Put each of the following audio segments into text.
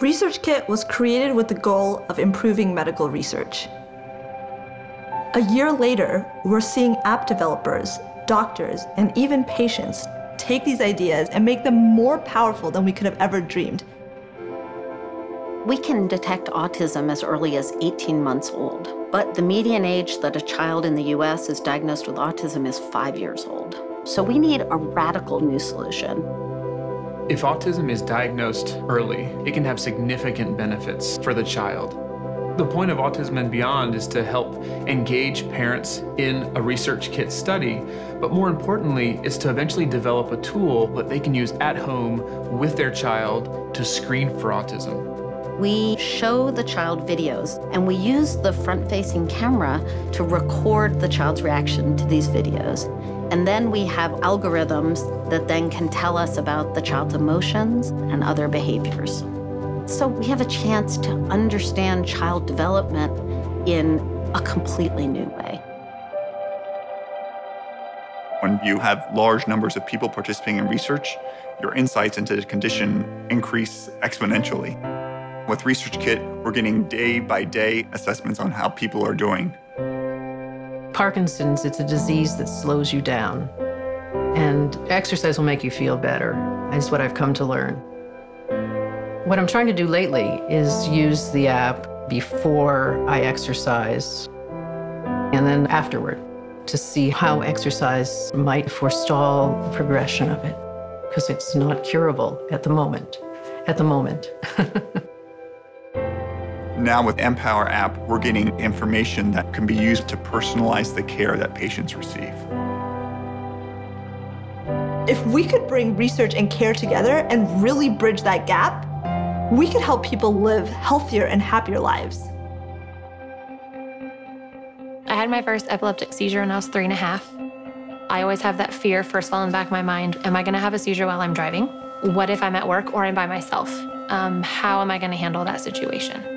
ResearchKit was created with the goal of improving medical research. A year later, we're seeing app developers, doctors, and even patients take these ideas and make them more powerful than we could have ever dreamed. We can detect autism as early as 18 months old, but the median age that a child in the US is diagnosed with autism is five years old. So we need a radical new solution. If autism is diagnosed early, it can have significant benefits for the child. The point of Autism and Beyond is to help engage parents in a ResearchKit study, but more importantly, is to eventually develop a tool that they can use at home with their child to screen for autism. We show the child videos, and we use the front-facing camera to record the child's reaction to these videos. And then we have algorithms that then can tell us about the child's emotions and other behaviors. So we have a chance to understand child development in a completely new way. When you have large numbers of people participating in research, your insights into the condition increase exponentially. With ResearchKit, we're getting day by day assessments on how people are doing. Parkinson's, it's a disease that slows you down. And exercise will make you feel better, is what I've come to learn. What I'm trying to do lately is use the app before I exercise and then afterward to see how exercise might forestall the progression of it, because it's not curable at the moment. At the moment. Now with mPower app, we're getting information that can be used to personalize the care that patients receive. If we could bring research and care together and really bridge that gap, we could help people live healthier and happier lives. I had my first epileptic seizure when I was three and a half. I always have that fear first of all in the back of my mind, am I gonna have a seizure while I'm driving? What if I'm at work or I'm by myself? Um, how am I gonna handle that situation?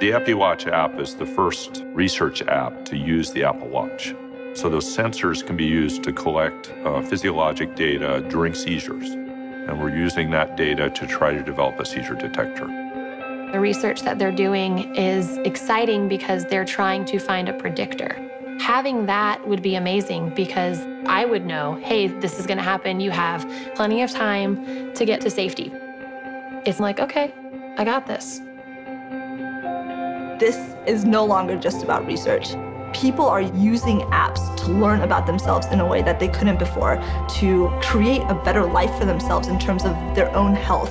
The EpiWatch app is the first research app to use the Apple Watch. So those sensors can be used to collect uh, physiologic data during seizures. And we're using that data to try to develop a seizure detector. The research that they're doing is exciting because they're trying to find a predictor. Having that would be amazing because I would know, hey, this is gonna happen. You have plenty of time to get to safety. It's like, okay, I got this this is no longer just about research. People are using apps to learn about themselves in a way that they couldn't before, to create a better life for themselves in terms of their own health.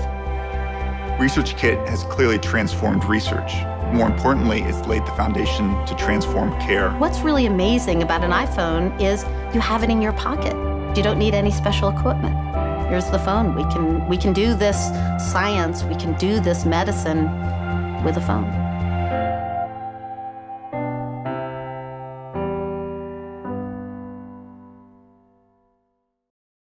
ResearchKit has clearly transformed research. More importantly, it's laid the foundation to transform care. What's really amazing about an iPhone is you have it in your pocket. You don't need any special equipment. Here's the phone. We can, we can do this science, we can do this medicine with a phone.